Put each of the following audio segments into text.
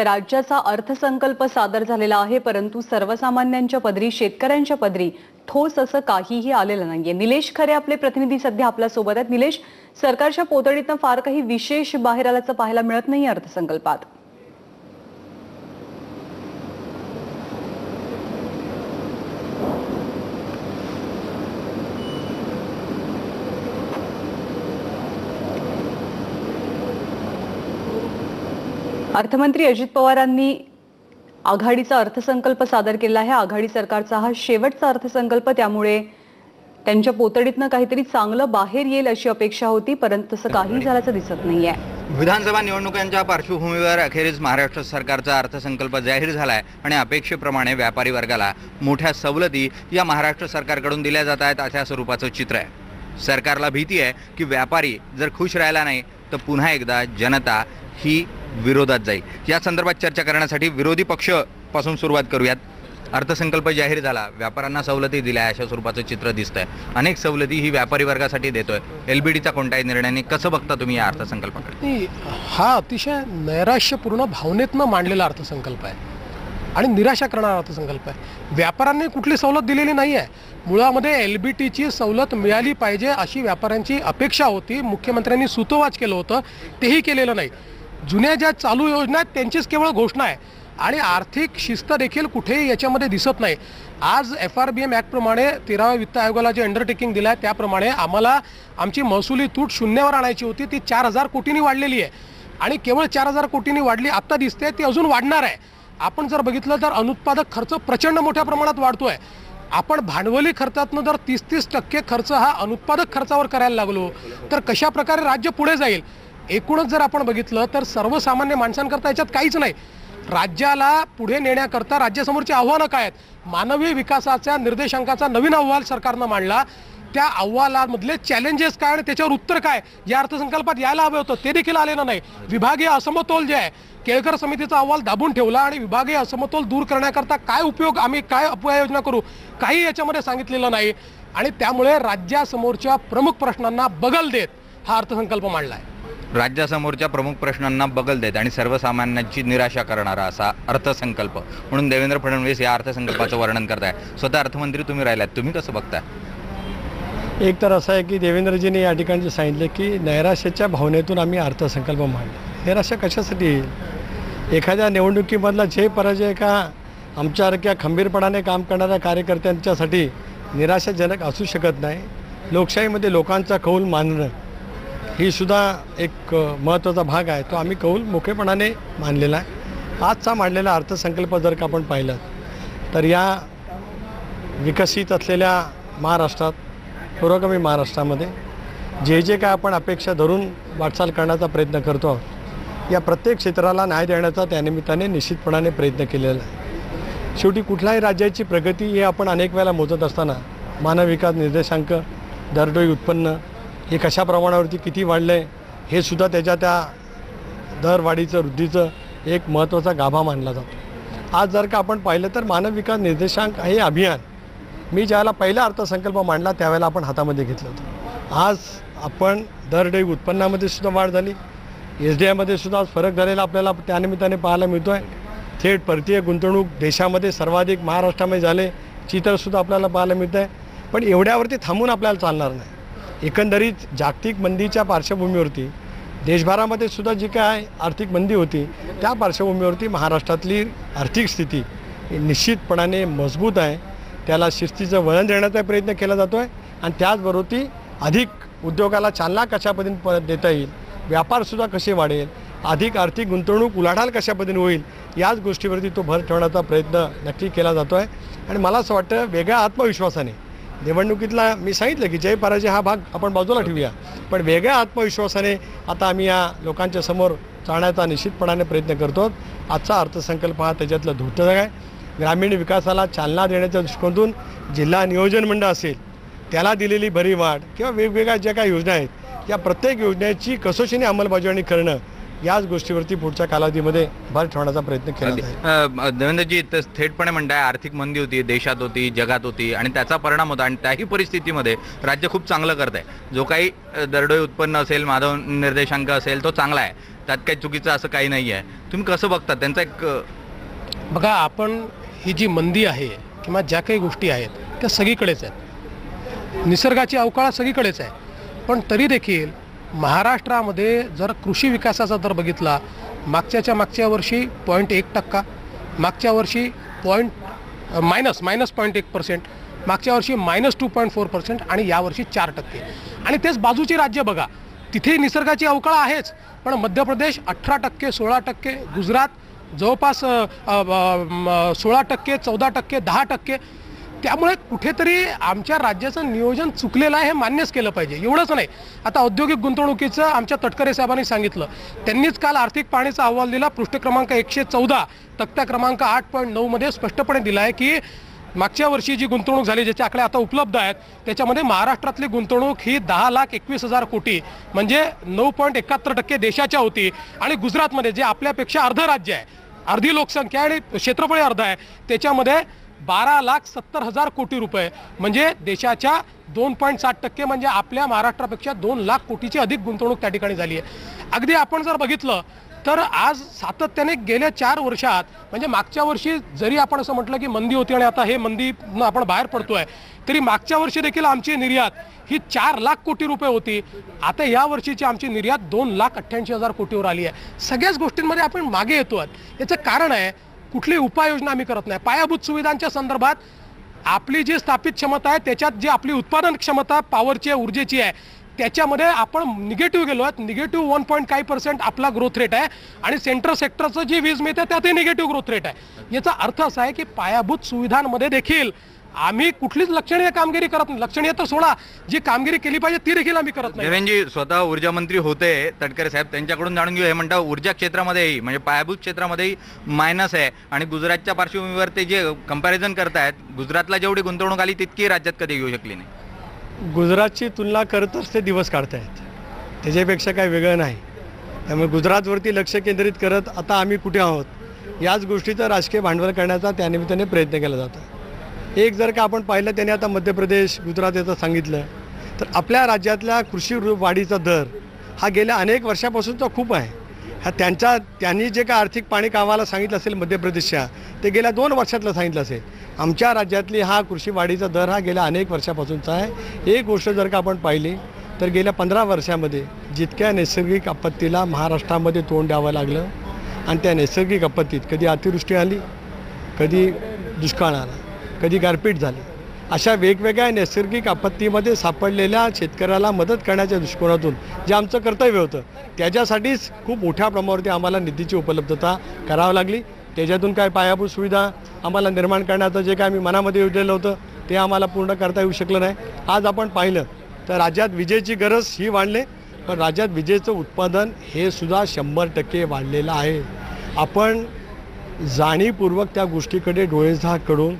तर राज्याचा अर्थसंकल्प सादर झालेला आहे परंतु सर्वसामान्यांच्या पदरी शेतकऱ्यांच्या पदरी ठोस असं काहीही आलेलं नाहीये. निलेश खरे आपले प्रतिनिधी सध्या आपल्यासोबत आहेत. निलेश सरकारच्या पोतडीतनं फार काही विशेष बाहेर आल्याचं पाहायला मिळत नाही अर्थसंकल्पात. अर्थमंत्री अजित पवारांनी आघाडीचा अर्थसंकल्प सादर केला आहे. आघाडी सरकारचा हा शेवटचा अर्थसंकल्प. त्यामुळे त्यांच्या पोतडीतनं काहीतरी चांगलं बाहेर येईल अशी अपेक्षा होती परंतु तसं काही झाल्याचं दिसत नाहीये. विधानसभा निवडणुकांच्या पार्श्वभूमीवर अखेरीस महाराष्ट्र सरकारचा अर्थसंकल्प जाहीर झाला आहे आणि अपेक्षेप्रमाणे व्यापारी वर्गाला मोठ्या सवलती या महाराष्ट्र सरकारकडून दिल्या जात आहेत अशा स्वरूपाचं चित्र आहे. सरकारला भीती आहे की व्यापारी जर खुश राहिला नाही तर पुन्हा एकदा जनता ही विरोधात जाईल. या संदर्भात चर्चा करण्यासाठी विरोधी पक्षपासून सुरुवात करूयात. अर्थसंकल्प जाहीर झाला. व्यापाऱ्यांना सवलती दिल्या अशा स्वरूपाचं चित्र दिसतंय. अनेक सवलती ही व्यापारी वर्गासाठी देतोय. डीचा कोणत्याही निर्णयाने कसं बघता तुम्ही या अर्थसंकल्पाकडे? हा अतिशय नैराश्यपूर्ण भावनेतनं मांडलेला अर्थसंकल्प आहे. आणि निराशा करणारा अर्थसंकल्प आहे. व्यापाऱ्यांनी कुठली सवलत दिलेली नाही आहे मुळामध्ये एल बी टीची सवलत मिळाली पाहिजे अशी व्यापाऱ्यांची अपेक्षा होती. मुख्यमंत्र्यांनी सुतोवाच केलं होतं. तेही केलेलं नाही. जुन्या ज्या चालू योजना आहेत त्यांचीच केवळ घोषणा आहे. आणि आर्थिक शिस्त देखील कुठेही याच्यामध्ये दिसत नाही. आज एफ आर बी एम ॲक्टप्रमाणे तेराव्या वित्त आयोगाला जे अंडरटेकिंग दिलं आहे त्याप्रमाणे आम्हाला आमची महसुली तूट शून्यावर आणायची होती. ती चार हजार कोटींनी वाढलेली आहे. आणि केवळ चार हजार कोटींनी वाढली आत्ता दिसते ती अजून वाढणार आहे. आपण जर बघितलं तर अनुत्पादक खर्च प्रचंड मोठ्या प्रमाणात वाढतो आहे आपण भांडवली खर्चातनं जर तीस तीस टक्के खर्च हा अनुत्पादक खर्चावर करायला लागलो तर कशा प्रकारे राज्य पुढे जाईल? एकूणच जर आपण बघितलं तर सर्वसामान्य माणसांकरता याच्यात काहीच नाही. राज्याला पुढे नेण्याकरता राज्यासमोरची आव्हानं काय आहेत? मानवी विकासाच्या निर्देशांकाचा नवीन अहवाल सरकारनं मांडला. त्या अहवालामधले चॅलेंजेस काय आणि त्याच्यावर उत्तर काय? या अर्थसंकल्पात यायला हवं होतं. ते देखील आलेलं नाही. विभागीय असमतोल जे आहे केळकर समितीचा अहवाल दाबून ठेवला आणि विभागीय असमतोल दूर करण्याकरता काय उपयोग आम्ही काय उपाययोजना करू? काही याच्यामध्ये सांगितलेलं नाही. आणि त्यामुळे राज्यासमोरच्या प्रमुख प्रश्नांना बगल देत हा अर्थसंकल्प मांडला आहे. राज्यासमोरच्या प्रमुख प्रश्नांना बगल देत आणि सर्वसामान्यांची निराशा करणारा असा अर्थसंकल्प. म्हणून देवेंद्र फडणवीस या अर्थसंकल्पाचं वर्णन करताय. स्वतः अर्थमंत्री तुम्ही राहिलात. तुम्ही कसं बघताय? एक तर असं आहे की देवेंद्रजींनी या ठिकाणी जे सांगितले की नैराश्याच्या भावनेतून आम्ही अर्थसंकल्प मांडला. नैराश्य कशासाठी येईल? एखाद्या निवडणुकीमधला जे पराजय का आमच्यासारख्या खंबीरपणाने काम करणाऱ्या कार्यकर्त्यांच्यासाठी निराशाजनक असू शकत नाही. लोकशाहीमध्ये लोकांचा कौल मानणं ही सुद्धा एक महत्त्वाचा भाग आहे. तो आम्ही कौल मोकळेपणाने मानलेला आहे. आजचा मांडलेला अर्थसंकल्प जर का आपण पाहिलं तर या विकसित असलेल्या महाराष्ट्रात पुरोगामी महाराष्ट्रामध्ये जे जे काय आपण अपेक्षा धरून वाटचाल करण्याचा प्रयत्न करतो आहोत या प्रत्येक क्षेत्राला न्याय देण्याचा त्यानिमित्ताने निश्चितपणाने प्रयत्न केलेला आहे. शेवटी कुठल्याही राज्याची प्रगती हे आपण अनेक वेळेला मोजत असताना मानव विकास निर्देशांक दरडोई उत्पन्न हे कशा प्रमाणावरती किती वाढलं आहे हे सुद्धा त्याच्या त्या दरवाढीचं वृद्धीचं एक महत्त्वाचा गाभा मानला जातो. आज जर का आपण पाहिलं तर मानव विकास निर्देशांक हे अभियान मी ज्यावेळेला पहिला अर्थसंकल्प मांडला त्यावेळेला आपण हातामध्ये घेतलं होतं. आज आपण दरडोई उत्पन्नामध्ये सुद्धा वाढ झाली. एस डी आयमध्ये सुद्धा आज फरक झालेला आपल्याला त्यानिमित्ताने पाहायला मिळतो आहे थेट परकीय गुंतवणूक देशामध्ये सर्वाधिक महाराष्ट्रामध्ये झाले चित्रसुद्धा आपल्याला पाहायला मिळतं आहे पण एवढ्यावरती थांबून आपल्याला चालणार नाही. एकंदरीत जागतिक मंदीच्या पार्श्वभूमीवरती देशभरामध्ये सुद्धा जी काय आर्थिक मंदी होती त्या पार्श्वभूमीवरती महाराष्ट्रातली आर्थिक स्थिती निश्चितपणाने मजबूत आहे. त्याला शिस्तीचं वळण देण्याचा प्रयत्न केला जातो आहे आणि त्याचबरोबर ती अधिक उद्योगाला चालना कशा पद्धतीने प देता येईल व्यापारसुद्धा कसे वाढेल अधिक आर्थिक गुंतवणूक उलाढाल कशा पद्धतीने होईल याच गोष्टीवरती तो भर ठेवण्याचा प्रयत्न नक्की केला जातो आहे आणि मला असं वाटतं वेगळ्या आत्मविश्वासाने निवडणुकीतला मी सांगितलं की जय पराजय हा भाग आपण बाजूला ठेवूया. पण वेगळ्या आत्मविश्वासाने आता आम्ही या लोकांच्या समोर चालण्याचा निश्चितपणाने प्रयत्न करतो. आजचा अर्थसंकल्प हा त्याच्यातलं धोतक आहे. ग्रामीण विकासाला चालना देण्याच्या दृष्टिकोनातून जिल्हा नियोजन मंडळ असेल त्याला दिलेली भरी वाढ किंवा वेगवेगळ्या ज्या काही योजना आहेत या प्रत्येक योजनेची कसोशीने अंमलबजावणी करणं याच गोष्टीवरती पुढच्या कालावधीमध्ये भर ठेवण्याचा प्रयत्न केला देवेंद्रजी थेटपणे म्हणताय आर्थिक मंदी होती देशात होती जगात होती आणि त्याचा परिणाम होता आणि त्याही परिस्थितीमध्ये राज्य खूप चांगलं करत आहे जो काही दरडोई उत्पन्न असेल माधव निर्देशांक असेल तो चांगला आहे. त्यात काही चुकीचं असं काही नाही आहे तुम्ही कसं बघता? त्यांचा एक बघा आपण ही जी मंदी आहे किंवा ज्या काही गोष्टी आहेत त्या सगळीकडेच आहेत. निसर्गाची अवकाळ सगळीकडेच आहे. पण तरी देखील महाराष्ट्रामध्ये जर कृषी विकासाचा दर बघितला मागच्याच्या मागच्या वर्षी पॉईंट एक टक्का मागच्या वर्षी पॉईंट मायनस मायनस पॉईंट एक पर्सेंट मागच्या वर्षी minus two point four percent आणि यावर्षी चार टक्के. आणि तेच बाजूची राज्य बघा. तिथे निसर्गाची अवकाळ आहेच पण मध्य प्रदेश अठरा टक्के सोळा टक्के गुजरात जवळपास सोळा टक्के चौदा टक्के दहा टक्के त्यामुळे कुठेतरी आमच्या राज्याचं नियोजन चुकलेलं आहे हे मान्यच केलं पाहिजे. एवढंच नाही. आता औद्योगिक गुंतवणुकीचं आमच्या तटकरे साहेबांनी सांगितलं. त्यांनीच काल आर्थिक पाहणीचा अहवाल दिला. पृष्ठ क्रमांक एकशे चौदा तक्त्या क्रमांक आठ पॉईंट नऊमध्ये स्पष्टपणे दिला आहे की मागच्या वर्षी जी गुंतवणूक झाली ज्याचे आकडे आता उपलब्ध आहेत त्याच्यामध्ये महाराष्ट्रातली गुंतवणूक ही दहा लाख एकवीस हजार कोटी म्हणजे नऊ पॉईंट एकाहत्तर टक्के देशाच्या होती. आणि गुजरातमध्ये जे आपल्यापेक्षा अर्ध राज्य आहे अर्धी लोकसंख्या आणि क्षेत्रफळ अर्ध आहे त्याच्यामध्ये बारा लाख सत्तर हजार कोटी रुपये. म्हणजे देशाच्या दोन पॉईंट सात टक्के म्हणजे आपल्या महाराष्ट्रापेक्षा दोन लाख कोटीची अधिक गुंतवणूक त्या ठिकाणी झाली आहे. अगदी आपण जर बघितलं तर आज सातत्याने गेल्या चार वर्षात म्हणजे मागच्या वर्षी जरी आपण असं म्हटलं की मंदी होती आणि आता हे मंदी आपण बाहेर पडतोय तरी मागच्या वर्षी देखील आमची निर्यात ही चार लाख कोटी रुपये होती. आता या वर्षीची आमची निर्यात दोन लाख अठ्ठ्याऐंशी हजार कोटीवर आली आहे. सगळ्याच गोष्टींमध्ये आपण मागे येतो आहोत याचं कारण आहे कुठली उपाययोजना आम्ही करत नाही. पायाभूत सुविधांच्या संदर्भात आपली जी स्थापित क्षमता आहे त्याच्यात जी आपली उत्पादन क्षमता पॉवरची आहे ऊर्जेची आहे त्याच्यामध्ये आपण निगेटिव्ह गेलो आहोत. निगेटिव्ह वन पॉईंट काही पर्सेंट आपला ग्रोथ रेट आहे आणि सेंट्रल सेक्टरचं जी वीज मिळते त्यातही निगेटिव्ह ग्रोथ रेट आहे. याचा अर्थ असा आहे की पायाभूत सुविधांमध्ये देखील आम्ही कुठलीच लक्षणीय कामगिरी करत नाही. लक्षणीय तर सोडा. जी कामगिरी केली पाहिजे ती देखील आम्ही करत नाही. देवेंद्रजी स्वतः ऊर्जा मंत्री होते तटकरे साहेब त्यांच्याकडून जाणून घेऊ हे म्हणतात ऊर्जा क्षेत्रामध्येही म्हणजे पायाभूत क्षेत्रामध्येही मायनस आहे. आणि गुजरातच्या पार्श्वभूमीवर ते जे कंपॅरिझन करतायत गुजरातला जेवढी गुंतवणूक आली तितकी राज्यात कधी येऊ शकली नाही. गुजरातची तुलना करतच ते दिवस काढतायत. त्याच्यापेक्षा काही वेगळं नाही. त्यामुळे गुजरातवरती लक्ष केंद्रित करत आता आम्ही कुठे आहोत याच गोष्टीचं राजकीय भांडवल करण्याचा त्यानिमित्ताने प्रयत्न केला जातो. एक जर का आपण पाहिलं त्याने आता मध्य प्रदेश गुजरात याचं सांगितलं तर आपल्या राज्यातल्या कृषी वाढीचा दर हा गेल्या अनेक वर्षापासूनचा खूप आहे. हा त्यांच्या त्यांनी जे काय आर्थिक पाणी कामाला सांगितलं असेल मध्य प्रदेशच्या ते गेल्या दोन वर्षातलं सांगितलं असेल. आमच्या राज्यातली हा कृषी वाढीचा दर हा गेल्या अनेक वर्षापासूनचा आहे. एक गोष्ट जर का आपण पाहिली तर गेल्या पंधरा वर्षामध्ये जितक्या नैसर्गिक आपत्तीला महाराष्ट्रामध्ये तोंड द्यावं लागलं आणि त्या नैसर्गिक आपत्तीत कधी अतिवृष्टी आली कधी दुष्काळ आला. कधी गारपीट झाली. अशा वेगवेगळ्या नैसर्गिक आपत्तीमध्ये सापडलेल्या शेतकऱ्याला मदत करण्याच्या दृष्टिकोनातून जे आमचं कर्तव्य होतं त्याच्यासाठीच खूप मोठ्या प्रमाणावरती आम्हाला निधीची उपलब्धता करावी लागली. त्याच्यातून काय पायाभूत सुविधा आम्हाला निर्माण करण्याचं जे काय आम्ही मनामध्ये योजलेलं होतं ते आम्हाला पूर्ण करता येऊ शकलं नाही. आज आपण पाहिलं तर राज्यात विजेची गरज ही वाढले पण राज्यात विजेचं उत्पादन हे सुद्धा शंभर टक्के वाढलेलं आहे. आपण जाणीवपूर्वक त्या गोष्टीकडे डोळेझाक करून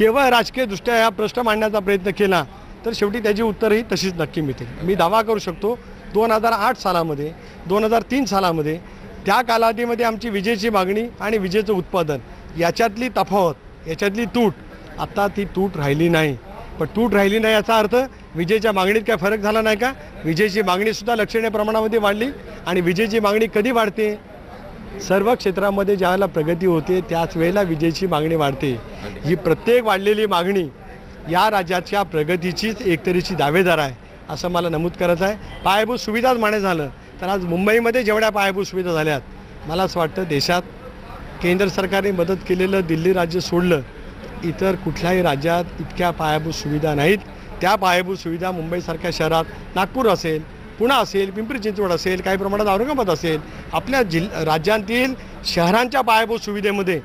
केवळ राजकीयदृष्ट्या हा प्रश्न मांडण्याचा प्रयत्न केला तर शेवटी त्याची उत्तरही तशीच नक्की मिळतील मी दावा करू शकतो दोन हजार आठ सालामध्ये दोन हजार तीन सालामध्ये त्या कालावधीमध्ये आमची विजेची मागणी आणि विजेचं उत्पादन याच्यातली तफावत याच्यातली तूट आत्ता ती तूट राहिली नाही. पण तूट राहिली नाही याचा अर्थ विजेच्या मागणीत काय फरक झाला नाही का? विजेची मागणीसुद्धा लक्षणीय प्रमाणामध्ये वाढली आणि विजेची मागणी कधी वाढते? सर्व क्षेत्रामध्ये ज्यावेळेला प्रगती होते त्याच वेळेला विजेची मागणी वाढते. ही प्रत्येक वाढलेली मागणी या राज्याच्या प्रगतीचीच एकतरीची दावेदार आहे असं मला नमूद करायचं आहे. पायाभूत सुविधाच माने झालं तर आज मुंबईमध्ये जेवढ्या पायाभूत सुविधा झाल्यात मला असं वाटतं देशात केंद्र सरकारने मदत केलेलं दिल्ली राज्य सोडलं इतर कुठल्याही राज्यात इतक्या पायाभूत सुविधा नाहीत. त्या पायाभूत सुविधा मुंबईसारख्या शहरात नागपूर असेल पुणे असेल पिंपरी चिंचवड असेल काही प्रमाणात औरंगाबाद असेल आपल्या जिल राज्यांतील शहरांच्या पायाभूत सुविधेमध्ये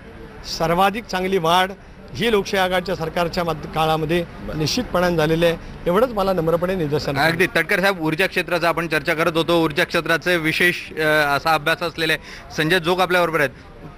सर्वाधिक चांगली वाढ ही लोकशाही आघाडीच्या सरकारच्या माध्य- काळामध्ये निश्चितपणाने झालेली आहे. एवढंच मला नम्रपणे निदर्शन. आहे. अगदी. तटकर साहेब ऊर्जा क्षेत्राचा आपण चर्चा करत होतो. ऊर्जा क्षेत्राचे विशेष असा अभ्यास असलेले संजय जोग आपल्याबरोबर आहेत.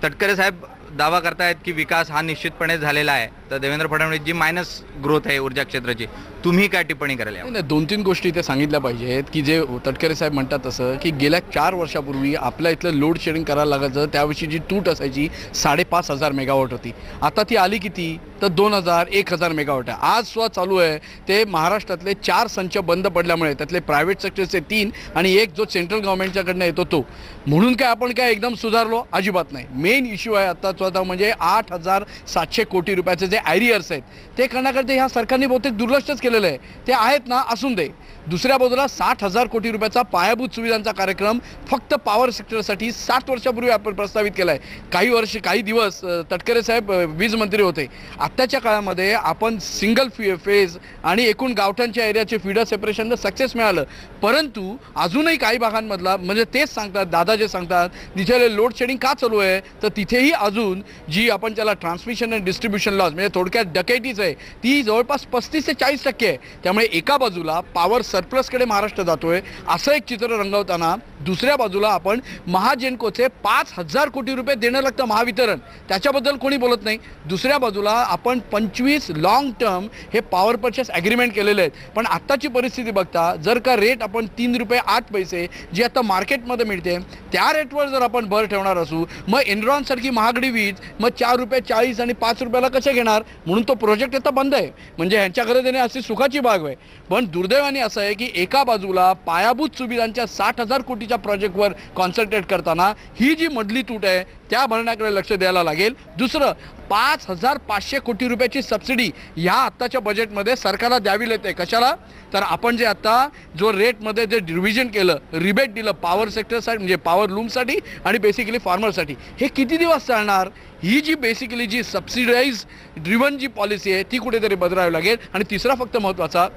तटकरे साहेब दावा करतायत की विकास हा निश्चितपणे झालेला आहे. तर देवेंद्र फडणवीस जी मायनस ग्रोथ आहे ऊर्जा क्षेत्राची तुम्ही काय टिप्पणी करायला नाही दोन तीन गोष्टी इथे सांगितल्या पाहिजेत की जे तटकरे साहेब म्हणतात तसं की गेल्या चार वर्षापूर्वी आपल्या इथलं लोड शेडिंग करायला लागायचं त्याविषयी जी तूट असायची साडेपाच हजार मेगावॉट होती. आता ती आली किती? तर दोन हजार एक हजार मेगावॉट आहे. आज सुद्धा चालू आहे. ते महाराष्ट्रातले चार संच बंद पडल्यामुळे त्यातले प्रायव्हेट सेक्टरचे तीन आणि एक जो सेंट्रल गव्हर्नमेंटच्याकडनं येतो तो. म्हणून काय आपण काय एकदम सुधारलो? अजिबात नाही. मेन इश्यू आहे आता स्वतः म्हणजे आठ हजार सातशे कोटी रुपयाचे जे आयरियर्स आहेत ते करण्याकरता ह्या सरकारने बहुतेक दुर्लक्षच केलेलं आहे. ते आहेत ना असून दे. दुसऱ्या बाजूला साठ हजार कोटी रुपयाचा पायाभूत सुविधांचा कार्यक्रम फक्त पॉवर सेक्टरसाठी सात वर्षापूर्वी आपण प्रस्तावित केला आहे काही वर्ष काही दिवस तटकरे साहेब वीज मंत्री होते. आत्ताच्या काळामध्ये आपण सिंगल फी फेज आणि एकूण गावठांच्या एरियाचे फीडर सेपरेशन सक्सेस मिळालं. परंतु अजूनही काही भागांमधला म्हणजे तेच सांगतात दादा जे सांगतात तिथे लोड शेडिंग का चालू आहे? तर तिथेही अजून जी आपण त्याला ट्रान्समिशन अँड डिस्ट्रीब्युशन लॉस म्हणजे थोडक्यात डकेटीच आहे ती जवळपास पस्तीस ते चाळीस टक्के आहे. त्यामुळे एका बाजूला पॉवर सरप्लसकडे महाराष्ट्र जातोय असं एक चित्र रंगवताना दुसऱ्या बाजूला आपण महाजेनकोचे पाच हजार कोटी रुपये देणं लागतं महावितरण. त्याच्याबद्दल कोणी बोलत नाही. दुसऱ्या बाजूला आपण पंचवीस लाँग टर्म हे पॉवर पर्चेस ॲग्रीमेंट केलेले आहेत. पण आत्ताची परिस्थिती बघता जर का रेट आपण तीन रुपये आठ पैसे जी आता मार्केटमध्ये मिळते त्या रेटवर जर आपण भर ठेवणार असू मग एनरॉनसारखी महागडी वीज मग चार रुपये चाळीस आणि पाच रुपयाला कसे घेणार? म्हणून तो प्रोजेक्ट आता बंद आहे. म्हणजे ह्यांच्या घरी देणे अशी सुखाची बाग आहे. पण दुर्दैवाने असं आहे की एका बाजूला पायाभूत सुविधांच्या साठ हजार कोटी कोटीच्या प्रोजेक्टवर कॉन्सन्ट्रेट करताना ही जी मधली तूट आहे त्या भरण्याकडे लक्ष द्यायला लागेल. दुसरं पाच हजार पाचशे कोटी रुपयाची सबसिडी ह्या आत्ताच्या बजेटमध्ये सरकारला द्यावी लागते. कशाला? तर आपण जे आता जो रेटमध्ये जे डिव्हिजन केलं रिबेट दिलं पॉवर सेक्टरसाठी म्हणजे पॉवर लूमसाठी आणि बेसिकली फार्मरसाठी हे किती दिवस चालणार? ही जी बेसिकली जी सबसिडाईज ड्रिव्हन जी पॉलिसी आहे ती कुठेतरी बदलावी लागेल. आणि तिसरा फक्त महत्त्वाचा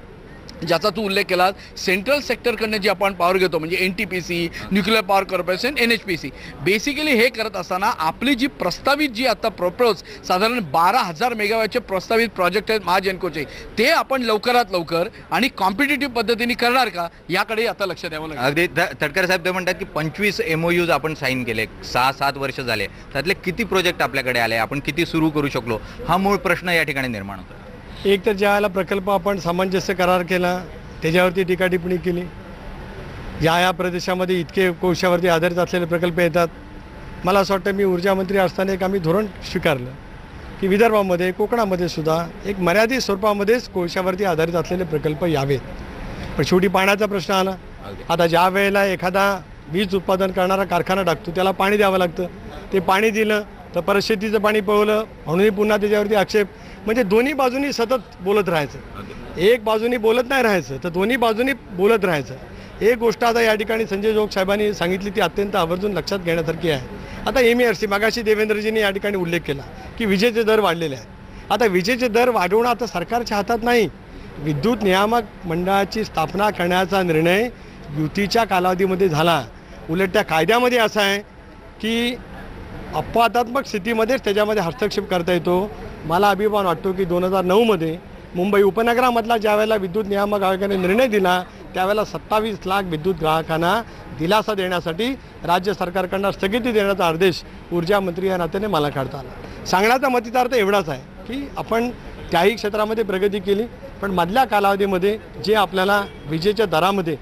ज्याचा तू उल्लेख केला सेंट्रल सेक्टरकडनं जी आपण पॉवर घेतो म्हणजे N T P C nuclear power corporation N H P C basically हे करत असताना आपली जी प्रस्तावित जी आता प्रपोज साधारण बारा हजार मेगावॅटचे प्रस्तावित प्रोजेक्ट आहेत महाजेनकोचे ते आपण लवकरात लवकर आणि कॉम्पिटेटिव्ह पद्धतीने करणार का याकडे आता लक्ष द्यावं लागेल. अगदी त- तटकरे साहेब ते म्हणतात की पंचवीस एमओयूज आपण साईन केले सहा सात वर्ष झाले. त्यातले किती प्रोजेक्ट आपल्याकडे आले आपण किती सुरू करू शकलो हा मूळ प्रश्न या ठिकाणी निर्माण होतो एक तर ज्या वेळेला प्रकल्प आपण सामंजस्य करार केला त्याच्यावरती टीका टिप्पणी केली. या या प्रदेशामध्ये इतके कोळशावरती आधारित असलेले प्रकल्प येतात. मला असं वाटतं मी ऊर्जा मंत्री असताना एक आम्ही धोरण स्वीकारलं की विदर्भामध्ये कोकणामध्ये सुद्धा एक मर्यादित स्वरूपामध्येच कोळशावरती आधारित असलेले प्रकल्प यावेत. पण शेवटी पाण्याचा प्रश्न आला. आता ज्या वेळेला एखादा वीज उत्पादन करणारा कारखाना टाकतो त्याला पाणी द्यावं लागतं. ते पाणी दिलं तर परत शेतीचं पाणी पळवलं म्हणूनही पुन्हा त्याच्यावरती आक्षेप. म्हणजे दोन्ही बाजूनी सतत बोलत राहायचं. एक बाजूनी बोलत नाही राहायचं तर दोन्ही बाजूनी बोलत राहायचं. एक गोष्ट आता या ठिकाणी संजय जोग साहेबांनी सांगितली ती अत्यंत आवर्जून लक्षात घेण्यासारखी आहे. आता एम आर सी मागाशी देवेंद्रजींनी या ठिकाणी उल्लेख केला की विजेचे दर वाढलेले आहेत. आता विजेचे दर वाढवणं आता सरकारच्या हातात नाही. विद्युत नियामक मंडळाची स्थापना करण्याचा निर्णय युतीच्या कालावधीमध्ये झाला. उलट त्या कायद्यामध्ये असा आहे की अपवादात्मक स्थितीमध्येच त्याच्यामध्ये हस्तक्षेप करता येतो. मला अभिमान वाटतो की दोन हजार नऊमध्ये मुंबई उपनगरामधला ज्यावेळेला विद्युत नियामक आयोगाने निर्णय दिला त्यावेळेला सत्तावीस लाख विद्युत ग्राहकांना दिलासा देण्यासाठी राज्य सरकारकडनं स्थगिती देण्याचा आदेश ऊर्जा मंत्री या नात्याने मला काढता आला. सांगण्याचा मतितार्थ एवढाच आहे की आपण त्याही क्षेत्रामध्ये प्रगती केली पण मधल्या कालावधीमध्ये जे आपल्याला विजेच्या दरामध्ये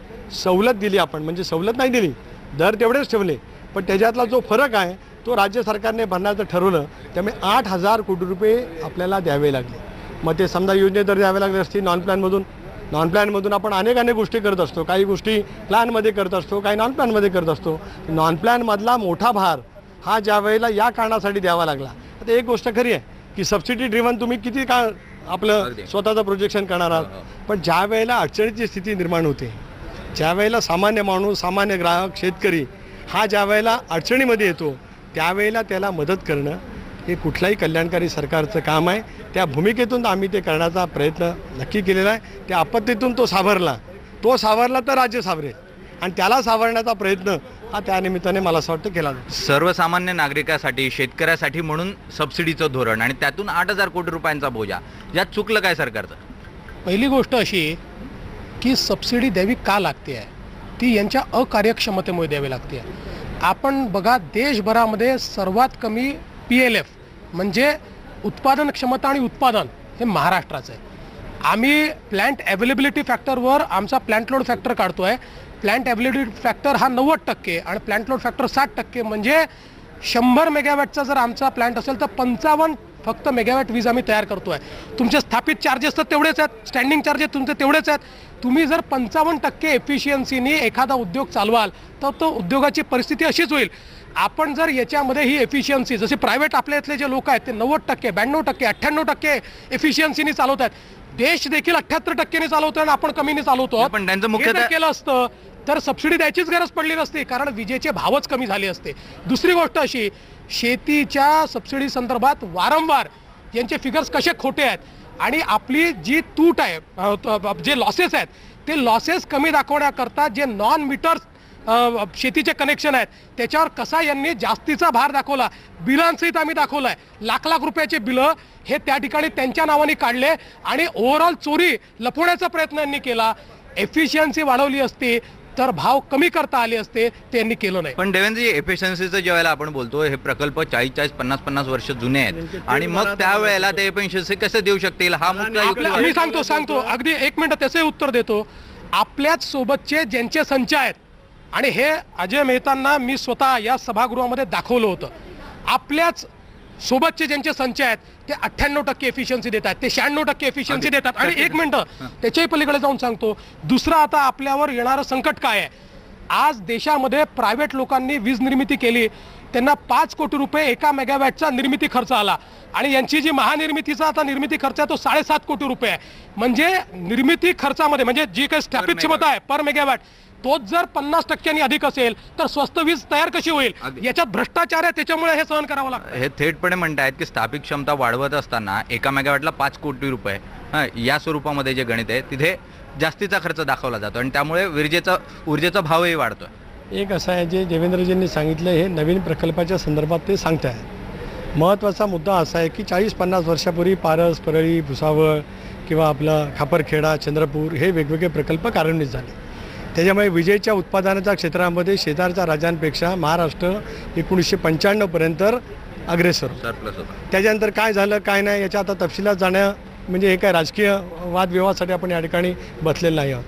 सवलत दिली आपण म्हणजे सवलत नाही दिली दर तेवढेच ठेवले पण त्याच्यातला जो फरक आहे तो राज्य सरकारने भरण्याचं ठरवलं त्यामुळे आठ हजार कोटी रुपये आपल्याला द्यावे लागले. मग ते समजा योजने तर द्यावे लागले असतील नॉन प्लॅनमधून नॉन प्लॅनमधून आपण अनेक अनेक गोष्टी करत असतो. काही गोष्टी प्लॅनमध्ये करत असतो काही नॉन प्लॅनमध्ये करत असतो. नॉन प्लॅनमधला मोठा भार हा ज्या वेळेला या कारणासाठी द्यावा लागला. आता एक गोष्ट खरी आहे की सबसिडी ड्रिव्हन तुम्ही किती का आपलं. स्वतःचं प्रोजेक्शन करणार आहात? पण ज्या वेळेला अडचणीची स्थिती निर्माण होते ज्या वेळेला सामान्य माणूस सामान्य ग्राहक शेतकरी हा ज्या वेळेला अडचणीमध्ये येतो त्यावेळेला त्याला मदत करणं हे कुठल्याही कल्याणकारी सरकारचं काम आहे. त्या भूमिकेतून आम्ही ते करण्याचा प्रयत्न नक्की केलेला आहे. त्या आपत्तीतून तो सावरला. तो सावरला तर राज्य सावरेल. आणि त्याला सावरण्याचा प्रयत्न हा त्या निमित्ताने मला असं वाटतं केला जातो. सर्वसामान्य नागरिकासाठी शेतकऱ्यासाठी म्हणून सबसिडीचं धोरण आणि त्यातून आठ हजार कोटी रुपयांचा बोजा. यात चुकलं काय सरकारचं? पहिली गोष्ट अशी की सबसिडी द्यावी का लागते आहे? ती यांच्या अकार्यक्षमतेमुळे द्यावी लागते आहे. आपण बघा देशभरामध्ये सर्वात कमी पी एल एफ म्हणजे उत्पादन क्षमता आणि उत्पादन हे महाराष्ट्राचं आहे. आम्ही प्लॅन्ट अवेलेबिलिटी फॅक्टरवर आमचा प्लॅन्ट लोड फॅक्टर आहे प्लॅन्ट अवेलेबिलिटी फॅक्टर हा नव्वद टक्के आणि प्लॅन्ट लोड फॅक्टर साठ टक्के म्हणजे शंभर मेगावॅटचा जर आमचा प्लॅन्ट असेल तर पंचावन्न फक्त मेगावॅट वीज आम्ही तयार करतोय. तुमचे स्थापित चार्जेस तर तेवढेच आहेत स्टँडिंग चार्जेस तुमचे तेवढेच आहेत. तुम्ही जर पंचावन्न टक्के एफिशियन्सीनी एखादा उद्योग चालवाल तर तो उद्योगाची परिस्थिती अशीच होईल. आपण जर याच्यामध्ये ही एफिशियन्सी जसे प्रायव्हेट आपल्या इथले जे लोक आहेत ते नव्वद टक्के ब्याण्णव टक्के अठ्ठ्याण्णव टक्के एफिशियन्सीनी चालवत आहेत. देश देखील अठ्ठ्याहत्तर टक्क्याने चालवतोय आणि आपण कमीने चालवतो पण त्यांचं जर केलं असतं तर सबसिडी द्यायचीच गरज पडली नसती कारण विजेचे भावच कमी झाले असते. दुसरी गोष्ट अशी शेतीच्या सबसिडी संदर्भात वारंवार यांचे फिगर्स कसे खोटे आहेत? आणि आपली जी तूट आहे जे लॉसेस आहेत ते लॉसेस कमी दाखवण्याकरता जे नॉन मीटर्स शेतीचे कनेक्शन आहेत त्याच्यावर कसा यांनी जास्तीचा भार दाखवला? बिलांसहित आम्ही दाखवलाय. लाख लाख रुपयाचे बिलं हे त्या ठिकाणी त्यांच्या नावाने काढले आणि ओव्हरऑल चोरी लपवण्याचा प्रयत्न यांनी केला. एफिशियन्सी वाढवली असती. तर भाव कमी करता आले असते ते यांनी केलं नाही. पण देवेंद्रजी एफिशियन्सीचं ज्या वेळेला आपण बोलतो हे प्रकल्प चाळीस चाळीस पन्नास पन्नास वर्ष जुने आहेत. आणि मग त्यावेळेला ते एफिशियन्सी कसे देऊ शकतील? हा मुद्दा मी. सांगतो सांगतो. अगदी एक मिनिट त्याचे उत्तर देतो. आपल्याच सोबतचे ज्यांचे संच आहेत आणि हे अजय मेहतांना मी स्वतः या सभागृहामध्ये दाखवलं होतं. आपल्याच सोबतचे ज्यांचे संच आहेत ते अठ्ठ्याण्णव टक्के एफिशियन्सी देतात ते शहाण्णव टक्के एफिशियन्सी. देतात. आणि एक मिनिटं त्याच्याही पलीकडे जाऊन सांगतो. दुसरं आता आपल्यावर येणारं संकट काय आहे? आज देशामध्ये प्रायव्हेट लोकांनी वीज निर्मिती केली. त्यांना पाच कोटी रुपये एका मेगावॅटचा निर्मिती खर्च आला. आणि यांची जी महानिर्मितीचा आता निर्मिती खर्च आहे तो साडेसात कोटी रुपये आहे. म्हणजे निर्मिती खर्चामध्ये म्हणजे जी काही स्थापित क्षमता आहे पर मेगावॅट तोच जर पन्नास टक्क्यांनी अधिक असेल तर स्वस्त वीज तयार कशी होईल. याच्यात भ्रष्टाचार आहे त्याच्यामुळे हे सहन करावं लागतं. हे थेटपणे म्हणतायत की स्थापित क्षमता वाढवत असताना एका मेगावॅटला पाच कोटी रुपये हं, या स्वरूपामध्ये जे गणित आहे तिथे जास्तीचा खर्च दाखवला जातो आणि त्यामुळे विजेचा ऊर्जेचा भावही वाढतो एक असं आहे जे देवेंद्रजींनी सांगितलं हे नवीन प्रकल्पाच्या संदर्भात ते सांगत आहेत महत्त्वाचा मुद्दा असा आहे की चाळीस पन्नास वर्षापूर्वी पारस परळी भुसावळ किंवा आपलं खापरखेडा चंद्रपूर हे वेगवेगळे प्रकल्प कार्यान्वित झाले. त्याच्यामुळे विजेच्या उत्पादनाच्या क्षेत्रामध्ये शेजारच्या राज्यांपेक्षा महाराष्ट्र एकोणीसशे पंच्याण्णवपर्यंत अग्रेसर. त्याच्यानंतर काय झालं काय नाही याच्या आता तपशिलात जाणं म्हणजे हे काय राजकीय वादविवादासाठी आपण या ठिकाणी बसलेलं नाही आहोत.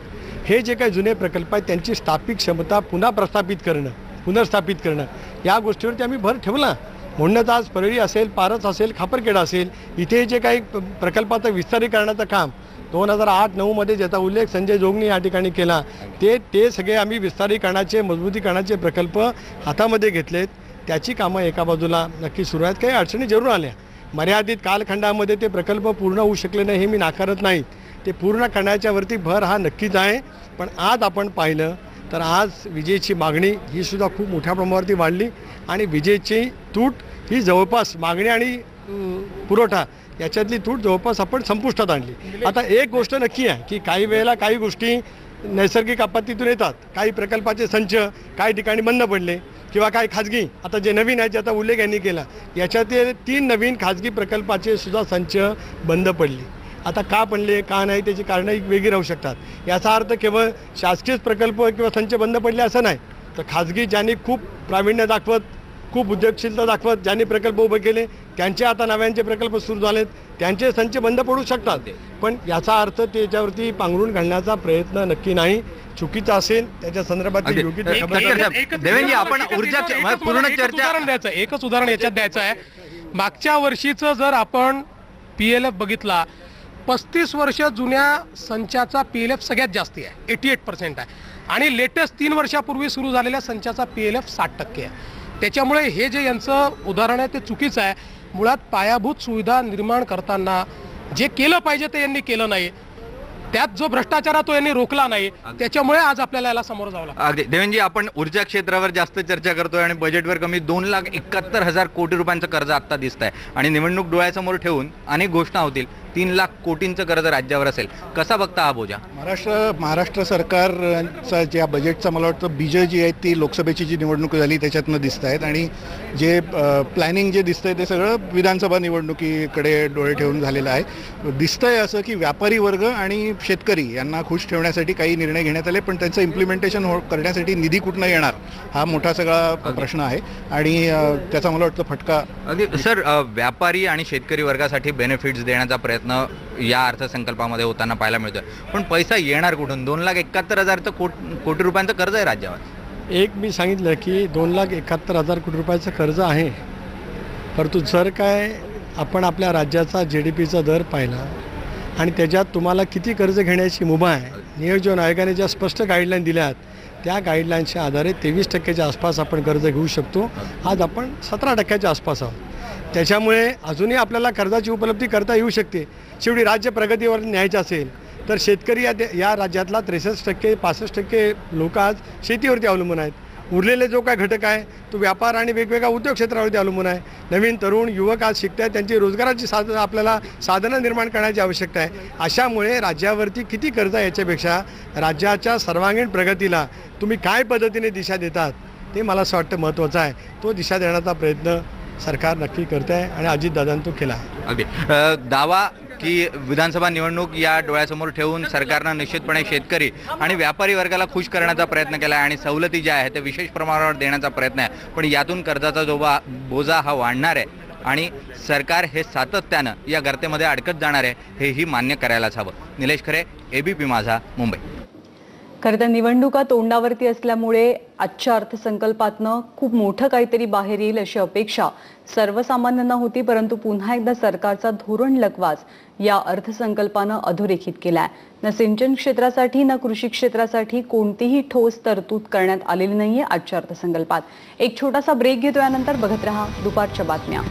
हे जे काही जुने प्रकल्प आहेत त्यांची स्थापित क्षमता पुन्हा प्रस्थापित करणं पुनर्स्थापित करणं या गोष्टीवरती आम्ही भर ठेवला. म्हणूनच आज परळी असेल पारस असेल खापरखेडा असेल इथे जे काही प्रकल्पाचं विस्तारीकरणाचं काम दोन हजार आठ नऊमध्ये ज्याचा उल्लेख संजय जोगनी या ठिकाणी केला ते ते सगळे आम्ही विस्तारीकरणाचे मजबूतीकरणाचे प्रकल्प हातामध्ये घेतलेत. त्याची कामं एका बाजूला नक्की सुरू आहेत. काही अडचणी जरूर आल्या. मर्यादित कालखंडामध्ये ते प्रकल्प पूर्ण होऊ शकले नाही हे मी नाकारत नाही. ते पूर्ण करण्याच्यावरती भर हा नक्कीच आहे. पण आज आपण पाहिलं तर आज विजेची मागणी ही सुद्धा खूप मोठ्या प्रमाणावरती वाढली आणि विजेची तूट ही जवळपास मागणी आणि पुरवठा याच्यातली तूट जवळपास आपण संपुष्टात आणली. आता एक गोष्ट नक्की आहे की काही वेळेला काही गोष्टी नैसर्गिक आपत्तीतून येतात. काही प्रकल्पाचे संच काही ठिकाणी बंद पडले किंवा काही खाजगी. आता जे नवीन आहे ज्याचा उल्लेख यांनी केला याच्यातील तीन नवीन खाजगी प्रकल्पाचे सुद्धा संच बंद पडले. आता का पडले का नाही त्याची कारणं एक वेगळी राहू शकतात. याचा अर्थ केवळ शासकीय प्रकल्प किंवा संच बंद पडले असं नाही तर खाजगी ज्यांनी खूप प्रावीण्य दाखवत खूप उद्योगशीलता दाखवत ज्यांनी प्रकल्प उभे केले त्यांचे आता नव्यांचे प्रकल्प सुरू झालेत. त्यांचे संच बंद पडू शकतात. पण याचा अर्थ त्याच्यावरती पांघरून घालण्याचा प्रयत्न नक्की नाही. चुकीचा असेल त्याच्या संदर्भात ती देवेंद्रजी, आपण ऊर्जा- म्हणजे पूर्ण चर्चा- उदाहरण द्यायचं एकच उदाहरण याच्यात द्यायचं आहे. मागच्या वर्षीचं जर आपण पी एल एफ बघितला पस्तीस वर्ष जुन्या संचाचा पी एल एफ सगळ्यात जास्ती आहे. एटी एट पर्सेंट आहे. आणि लेटेस्ट तीन वर्षापूर्वी सुरू झालेल्या संचाचा पी एल एफ साठ टक्के आहे. त्याच्यामुळे हे जे यांचं उदाहरण आहे ते चुकीचं आहे. मुळात पायाभूत सुविधा निर्माण करताना जे केलं पाहिजे ते यांनी केलं नाही. त्यात जो भ्रष्टाचार तो यांनी रोखला नाही. त्याच्यामुळे आज आपल्याला याला समोर जावं लागतं. अगदी. देवेंद्रजी आपण ऊर्जा क्षेत्रावर जास्त चर्चा करतोय आणि बजेटवर कमी दोन लाख एकाहत्तर हजार कोटी रुपयांचं कर्ज आता दिसत आहे आणि निवडणूक डोळ्यासमोर ठेवून अनेक घोषणा होतील. तीन लाख कोटींचं कर्ज राज्यावर असेल. कसा बघता हा बोजा? महाराष्ट्र महाराष्ट्र सरकारचा ज्या बजेटचा मला वाटतं बीजं जी आहेत ती लोकसभेची जी निवडणूक झाली त्याच्यातनं दिसत आहेत आणि जे प्लॅनिंग जे दिसतंय ते सगळं विधानसभा निवडणुकीकडे डोळे ठेवून झालेलं आहे. दिसतंय असं की व्यापारी वर्ग आणि शेतकरी यांना खुश ठेवण्यासाठी काही निर्णय घेण्यात आले पण त्यांचं इम्प्लिमेंटेशन हो करण्यासाठी निधी कुठनं येणार? हा मोठा सगळा प्रश्न आहे. आणि त्याचा मला वाटतं फटका सर व्यापारी आणि शेतकरी वर्गासाठी बेनिफिट्स देण्याचा प्रयत्न या अर्थसंकल्पामध्ये होताना पाहायला मिळतोय. पण पैसा येणार कुठून? दोन लाख एकाहत्तर हजारचं कोट कोटी रुपयांचं कर्ज आहे राज्यावर. एक मी सांगितलं की दोन लाख एकाहत्तर हजार कोटी रुपयाचं कर्ज आहे. परंतु जर काय आपण आपल्या राज्याचा जे डी पीचा दर पाहिला आणि त्याच्यात तुम्हाला किती कर्ज घेण्याची मुभा आहे नियोजन आयोगाने ज्या स्पष्ट गाईडलाईन दिल्यात त्या गाईडलाईनच्या आधारे तेवीस टक्क्याच्या आसपास आपण कर्ज घेऊ शकतो. आज आपण सतरा टक्क्याच्या आसपास आहोत. त्याच्यामुळे अजूनही आपल्याला कर्जाची उपलब्धी करता येऊ शकते. शेवटी राज्य प्रगतीवर न्यायचं असेल तर शेतकरी या या राज्यातला त्रेसष्ट टक्के पासष्ट टक्के लोक आज शेतीवरती अवलंबून आहेत. उरलेले जो काय घटक आहे तो व्यापार आणि वेगवेगळ्या उद्योग क्षेत्रावरती अवलंबून आहे. नवीन तरुण युवक आज शिकत आहेत त्यांची रोजगाराची साधनं आपल्याला साधनं निर्माण करण्याची आवश्यकता आहे. अशामुळे राज्यावरती किती कर्ज आहे याच्यापेक्षा राज्याच्या सर्वांगीण प्रगतीला तुम्ही काय पद्धतीने दिशा देतात ते मला असं वाटतं महत्त्वाचं आहे. तो दिशा देण्याचा प्रयत्न सरकार नक्की करते आहे आणि अजितदादांनी तो केला. आहे अगदी. अ, दावा की विधानसभा निवडणूक या डोळ्यासमोर ठेवून सरकारनं निश्चितपणे शेतकरी आणि व्यापारी वर्गाला खुश करण्याचा प्रयत्न केला आहे आणि सवलती ज्या आहेत त्या विशेष प्रमाणावर देण्याचा प्रयत्न आहे. पण यातून कर्जाचा जोबा बोजा हा वाढणार आहे आणि सरकार हे सातत्यानं या गर्तेमध्ये अडकत जाणार आहे हेही मान्य करायलाच हवं. निलेश खरे एबीपी माझा मुंबई. खरं तर निवडणुका तोंडावरती असल्यामुळे आजच्या अर्थसंकल्पातनं खूप मोठं काहीतरी बाहेर येईल अशी अपेक्षा सर्वसामान्यांना होती परंतु पुन्हा एकदा सरकारचा धोरण लकवास या अर्थसंकल्पानं अधोरेखित केलाय. ना सिंचन क्षेत्रासाठी ना कृषी क्षेत्रासाठी कोणतीही ठोस तरतूद करण्यात आलेली नाहीये आजच्या अर्थसंकल्पात. एक छोटासा ब्रेक घेतो यानंतर बघत रहा दुपारच्या बातम्या.